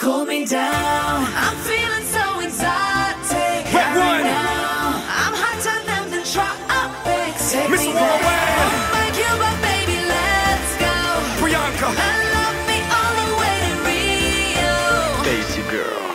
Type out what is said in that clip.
Cool me down. I'm feeling so exotic. Wet right one. Now. I'm hotter than the tropics. Take Miss me there. Let's go. Way. Daisy girl.